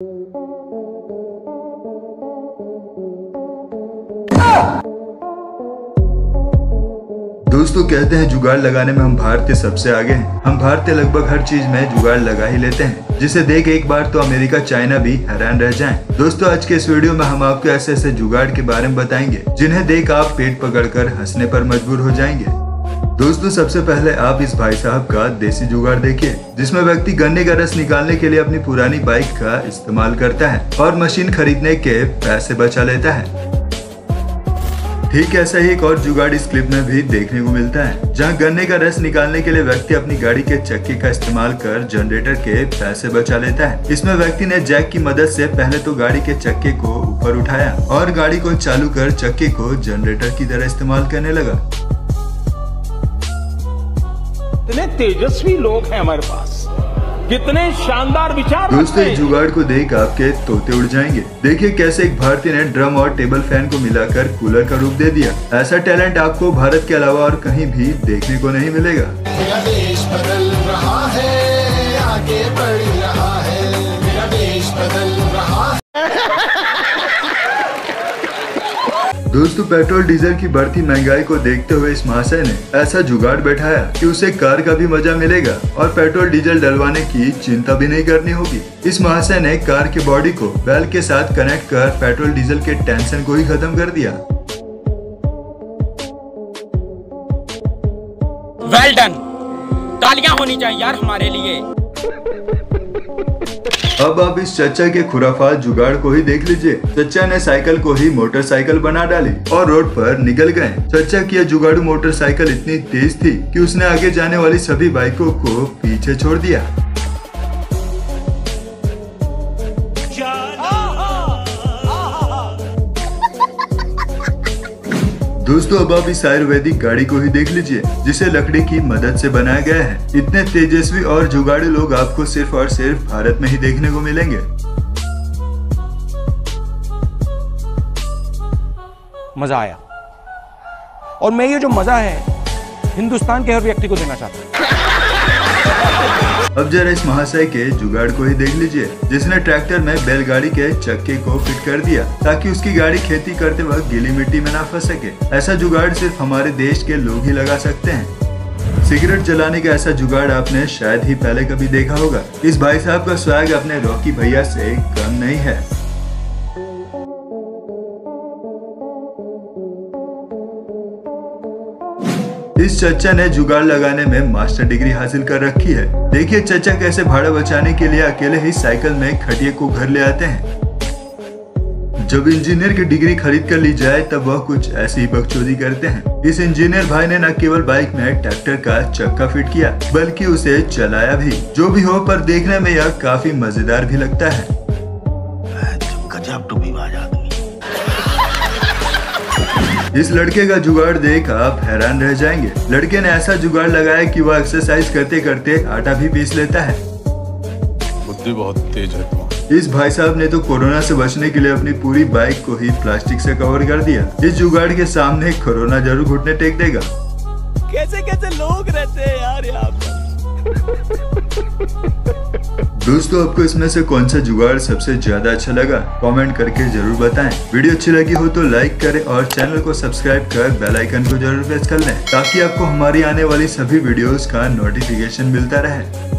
दोस्तों कहते हैं जुगाड़ लगाने में हम भारतीय सबसे आगे हैं। हम भारतीय लगभग हर चीज़ में जुगाड़ लगा ही लेते हैं। जिसे देख एक बार तो अमेरिका, चाइना भी हैरान रह जाएँ। दोस्तों, आज के इस वीडियो में हम आपको ऐसे ऐसे जुगाड़ के बारे में बताएँगे, जिन्हें देख आप पेट पकड़कर हंसने पर मजबूर हो जाएँगे। दोस्तों, सबसे पहले आप इस भाई साहब का देसी जुगाड़ देखिए, जिसमें व्यक्ति गन्ने का रस निकालने के लिए अपनी पुरानी बाइक का इस्तेमाल करता है और मशीन खरीदने के पैसे बचा लेता है। ठीक ऐसा ही एक और जुगाड़ इस क्लिप में भी देखने को मिलता है, जहाँ गन्ने का रस निकालने के लिए व्यक्ति अपनी गाड़ी के चक्के का इस्तेमाल कर जनरेटर के पैसे बचा लेता है। इसमें व्यक्ति ने जैक की मदद से पहले तो गाड़ी के चक्के को ऊपर उठाया और गाड़ी को चालू कर चक्के को जनरेटर की तरह इस्तेमाल करने लगा। इतने तेजस्वी लोग हैं हमारे पास। कितने शानदार विचार दोस्तों इस जुगाड़ को देख आपके तोते उड़ जाएँगे। देखिए कैसे एक भारतीय ने ड्रम और टेबल फ़ैन को मिलाकर कूलर का रूप दे दिया। ऐसा टैलेंट आपको भारत के अलावा और कहीं भी देखने को नहीं मिलेगा। देश बदल रहा है आगे बढ़ दोस्तों, पेट्रोल डीजल की बढ़ती महँगाई को देखते हुए इस महाशय ने ऐसा जुगाड़ बैठाया कि उसे कार का भी मज़ा मिलेगा और पेट्रोल डीजल डलवाने की चिंता भी नहीं करनी होगी। इस महाशय ने कार के बॉडी को बैल के साथ कनेक्ट कर पेट्रोल डीजल के टेंशन को ही खत्म कर दिया। Well done. तालियाँ होनी चाहिए यार हमारे लिए। अब आप इस चचा के खुराफा जुगाड़ को ही देख लीजिए। चचा ने साइकिल को ही मोटरसाइकिल बना डाली और रोड पर निकल गए। चचा की यह जुगाड़ू मोटरसाइकिल इतनी तेज थी कि उसने आगे जाने वाली सभी बाइकों को पीछे छोड़ दिया। दोस्तों, अब आप इस आयुर्वेदिक गाड़ी को ही देख लीजिए, जिसे लकड़ी की मदद से बनाया गया है। इतने तेजस्वी और जुगाड़ू लोग आपको सिर्फ़ और सिर्फ़ भारत में ही देखने को मिलेंगे। मज़ा आया। और मैं ये जो मज़ा है, हिंदुस्तान के हर व्यक्ति को देना चाहता हूँ। अब जरा इस महाशय के जुगाड़ को ही देख लीजिए, जिसने ट्रैक्टर में बैलगाड़ी के चक्के को फिट कर दिया, ताकि उसकी गाड़ी खेती करते वक्त गीली मिट्टी में ना फंस सके। ऐसा जुगाड़ सिर्फ़ हमारे देश के लोग ही लगा सकते हैं। सिगरेट जलाने का ऐसा जुगाड़ आपने शायद ही पहले कभी देखा होगा। इस भाई साहब का स्वैग अपने रॉकी भैया से कम नहीं है। इस चच्चा ने जुगाड़ लगाने में मास्टर डिग्री हासिल कर रखी है। देखिए चचा कैसे भाड़ा बचाने के लिए अकेले ही साइकिल में खटिए को घर ले आते हैं। जब इंजीनियर की डिग्री खरीद कर ली जाए, तब वह कुछ ऐसी ही बकचोदी करते हैं। इस इंजीनियर भाई ने न केवल बाइक में ट्रैक्टर का चक्का फिट किया, बल्कि उसे चलाया भी। जो भी हो, पर देखने में यह काफ़ी मज़ेदार भी लगता है। इस लड़के का जुगाड़ देख आप हैरान रह जाएँगे। लड़के ने ऐसा जुगाड़ लगाया कि वह एक्सरसाइज करते करते आटा भी पीस लेता है। बुद्धि बहुत तेज है तुम्हारी। इस भाई साहब ने तो कोरोना से बचने के लिए अपनी पूरी बाइक को ही प्लास्टिक से कवर कर दिया। इस जुगाड़ के सामने कोरोना ज़रूर घुटने टेक देगा। कैसे कैसे लोग रहते हैं यार यहाँ पर? दोस्तों, आपको इसमें से कौन सा जुगाड़ सबसे ज़्यादा अच्छा लगा कमेंट करके ज़रूर बताएँ। वीडियो अच्छी लगी हो तो लाइक करें और चैनल को सब्सक्राइब कर बेल आइकन को ज़रूर प्रेस कर लें, ताकि आपको हमारी आने वाली सभी वीडियोस का नोटिफिकेशन मिलता रहे।